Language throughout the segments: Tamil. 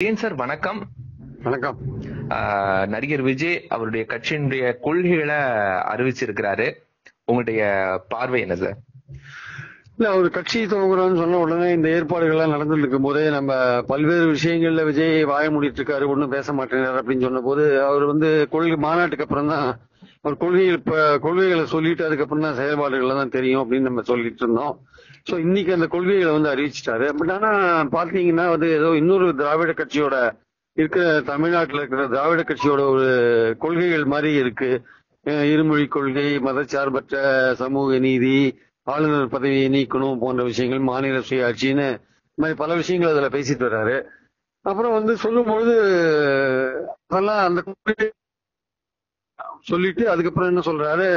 ஜெயன் சார் வணக்கம்? வணக்கம். நடிகர் விஜய் அவருடைய கட்சியினுடைய கொள்கைகளை அறிவிச்சிருக்கிறாரு. உங்களுடைய பார்வை என்ன சார்? இல்ல ஒரு கட்சி துவங்குறோம்னு சொன்ன உடனே இந்த ஏற்பாடுகள்லாம் நடந்துட்டு இருக்கும் போதே நம்ம பல்வேறு விஷயங்கள்ல விஜய் வாய மூடிட்டு இருக்காரு ஒன்றும் பேச மாட்டேங்கிறார் அப்படின்னு சொன்ன போது அவர் வந்து கொள்கை மாநாட்டுக்கு அப்புறம் தான் ஒரு கொள்கைகள் கொள்கைகளை சொல்லிட்டு அதுக்கப்புறம் தான் செயல்பாடுகள் தான் தெரியும் அப்படின்னு நம்ம சொல்லிட்டு இருந்தோம். சோ இன்னைக்கு அந்த கொள்கைகளை வந்து அறிவிச்சிட்டாரு. பட் ஆனா பாத்தீங்கன்னா வந்து ஏதோ இன்னொரு திராவிட கட்சியோட இருக்கிற தமிழ்நாட்டில் இருக்கிற திராவிட கட்சியோட ஒரு கொள்கைகள் மாதிரி இருக்கு. இருமொழி கொள்கை மதச்சார்பற்ற சமூக நீதி ஆளுநர் பதவியை நீக்கணும் போன்ற விஷயங்கள் மாநில சுயாட்சின்னு மாதிரி பல விஷயங்கள் அதுல பேசிட்டு வர்றாரு. அப்புறம் வந்து சொல்லும்பொழுது அதெல்லாம் அந்த கொள்கை சொல்லிட்டு அதுக்கப்புறம் என்ன சொல்றாரு?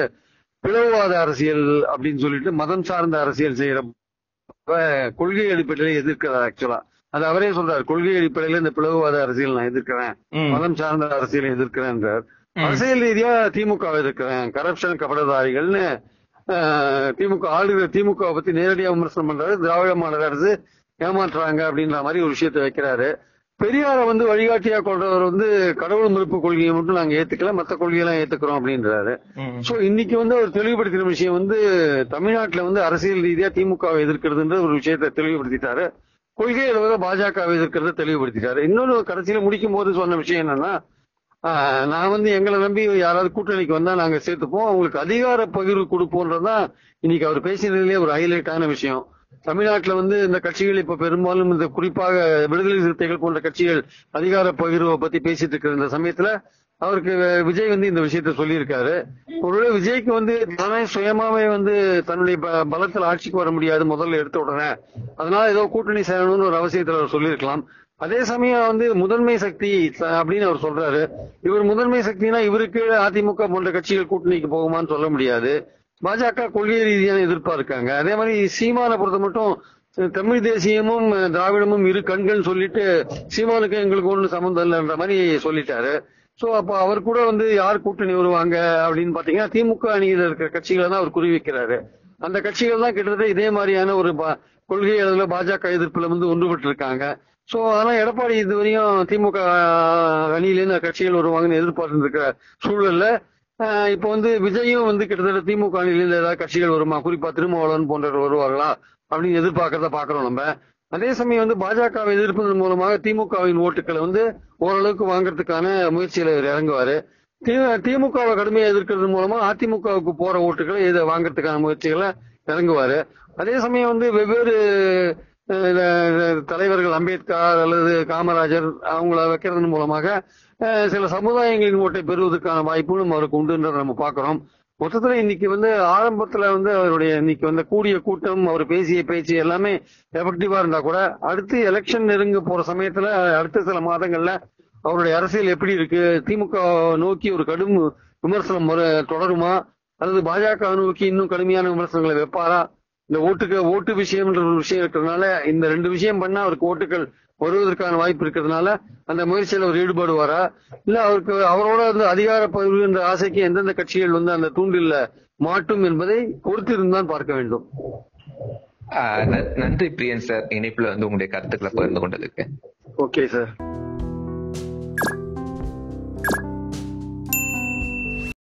பிளவுவாத அரசியல் அப்படின்னு சொல்லிட்டு மதம் சார்ந்த அரசியல் செய்யற கொள்கை அடிப்படையில எதிர்க்கிறார் ஆக்சுவலா அது அவரே சொல்றாரு கொள்கை அடிப்படையில இந்த பிளவுவாத அரசியல் நான் எதிர்க்கிறேன். மதம் சார்ந்த அரசியலை எதிர்க்கிறேன்றார். ம், அரசியல் ரீதியா திமுக எதிர்க்கிறேன். கரப்ஷன் கபடதாரிகள்னு திமுக ஆளுகிற திமுக பத்தி நேரடியா விமர்சனம் பண்றாரு. திராவிட மாடல் அரசு ஏமாற்றுறாங்க அப்படின்ற மாதிரி ஒரு விஷயத்தை வைக்கிறாரு. பெரியாரை வந்து வழிகாட்டியா கொள்றவர் வந்து கடவுள் மறுப்பு கொள்கையை மட்டும் நாங்க ஏத்துக்கல மத்த கொள்கையெல்லாம் ஏத்துக்கிறோம் அப்படின்றாரு. சோ இன்னைக்கு வந்து அவர் தெளிவுபடுத்தின விஷயம் வந்து தமிழ்நாட்டுல வந்து அரசியல் ரீதியா திமுகவை எதிர்க்கிறதுன்ற ஒரு விஷயத்தை தெளிவுபடுத்திட்டாரு. கொள்கை அளவுல பாஜகவை எதிர்க்கிறத தெளிவுபடுத்திட்டாரு. இன்னொரு கடைசியில முடிக்கும் போது சொன்ன விஷயம் என்னன்னா நான் வந்து எங்களை நம்பி யாராவது கூட்டணிக்கு வந்தா நாங்க சேர்த்துப்போம். அவங்களுக்கு அதிகார பகிர்வு கொடுப்போன்றதுதான் இன்னைக்கு அவர் பேசினதுலயே ஒரு ஹைலைட்டான விஷயம். தமிழ்நாட்டுல வந்து இந்த கட்சிகள் இப்ப பெரும்பாலும் இந்த குறிப்பாக விடுதலை சிறுத்தைகள் போன்ற கட்சிகள் அதிகார பகிர்வை பத்தி பேசிட்டு இருக்கிற இந்த சமயத்துல அவருக்கு விஜய் வந்து இந்த விஷயத்த சொல்லியிருக்காரு. ஒருவேளை விஜய்க்கு வந்து தானே சுயமாவே வந்து தன்னுடைய ப- பலத்துல ஆட்சிக்கு வர முடியாது முதல்ல எடுத்த உடனே. அதனால ஏதோ கூட்டணி சேரணும்னு ஒரு அவசியத்துல அவர் சொல்லியிருக்கலாம். அதே சமயம் வந்து முதன்மை சக்தி அப்படின்னு அவர் சொல்றாரு. இவர் முதன்மை சக்தினா இவருக்கு அதிமுக போன்ற கட்சிகள் கூட்டணிக்கு போகுமான்னு சொல்ல முடியாது. பாஜக கொள்கை ரீதியான எதிர்ப்பா இருக்காங்க அதே மாதிரி சீமான பொறுத்த மட்டும் தமிழ் தேசியமும் திராவிடமும் இரு கண்கள் சொல்லிட்டு சீமானுக்கு எங்களுக்கு ஒன்றும் சம்மந்தம் இல்லைன்ற மாதிரி சொல்லிட்டாரு. சோ அப்ப அவர் கூட வந்து யார் கூட்டணி வருவாங்க அப்படின்னு பாத்தீங்கன்னா திமுக அணியில் இருக்கிற கட்சிகளை தான் அவர் குறிவிக்கிறாரு. அந்த கட்சிகள் தான் கிட்டத்தட்ட இதே மாதிரியான ஒரு கொள்கை அளவில் பாஜக எதிர்ப்புல வந்து ஒன்றுபட்டு இருக்காங்க சோ அதெல்லாம் எடப்பாடி இதுவரையும் திமுக அணியிலேருந்து கட்சிகள் வருவாங்கன்னு எதிர்பார்த்துருக்கிற சூழல்ல இப்ப வந்து விஜயும் வந்து கிட்டத்தட்ட திமுக அணியிலிருந்து ஏதாவது கட்சிகள் வருமா? குறிப்பா திருமாவளவன் போன்றவர் வருவார்களா? அப்படின்னு எதிர்பார்க்கறத பாக்குறோம் நம்ம. அதே சமயம் வந்து பாஜகவை எதிர்ப்பதன் மூலமாக திமுகவின் ஓட்டுகளை வந்து ஓரளவுக்கு வாங்குறதுக்கான முயற்சியில இவர் இறங்குவாரு. தி- திமுகவை கடுமையா எதிர்க்கிறது மூலமா அதிமுகவுக்கு போற ஓட்டுகளை இதை வாங்கறதுக்கான முயற்சிகளை இறங்குவாரு. அதே சமயம் வந்து வெவ்வேறு தலைவர்கள் அம்பேத்கர் அல்லது காமராஜர் அவங்கள வைக்கிறதன் மூலமாக சில சமுதாயங்களின் ஓட்டை பெறுவதற்கான வாய்ப்பும் அவருக்கு உண்டுன்றதை நம்ம பார்க்குறோம். மொத்தத்துல இன்னைக்கு வந்து ஆரம்பத்துல வந்து அவருடைய இன்னைக்கு வந்த கூடிய கூட்டம் அவர் பேசிய பேச்சு எல்லாமே எஃபெக்டிவா இருந்தா கூட அடுத்து எலெக்ஷன் நெருங்க போற சமயத்துல அடுத்த சில மாதங்கள்ல அவருடைய அரசியல் எப்படி இருக்கு திமுக நோக்கி ஒரு கடும் விமர்சனம் தொடருமா அல்லது பாஜக நோக்கி இன்னும் கடுமையான விமர்சனங்களை வைப்பாரா இந்த ஓட்டுக்கு ஓட்டு விஷயம்ன்ற ஒரு விஷயம் இருக்கிறதுனால இந்த ரெண்டு விஷயம் பண்ணா அவருக்கு ஓட்டுகள் வருவதற்கான வாய்ப்பு இருக்கிறதுனால அந்த முயற்சியில் அவர் ஈடுபடுவாரா? இல்ல அவருக்கு அவரோட வந்து அதிகார பகிர்வு என்ற ஆசைக்கு எந்தெந்த கட்சிகள் வந்து அந்த தூண்டில்ல மாட்டும் என்பதை பொறுத்திருந்தான் பார்க்க வேண்டும். நன்றி பிரியன் சார். இணைப்புல வந்து உங்களுடைய கருத்துக்களை பகிர்ந்து கொண்டதுக்கு. Okay sir.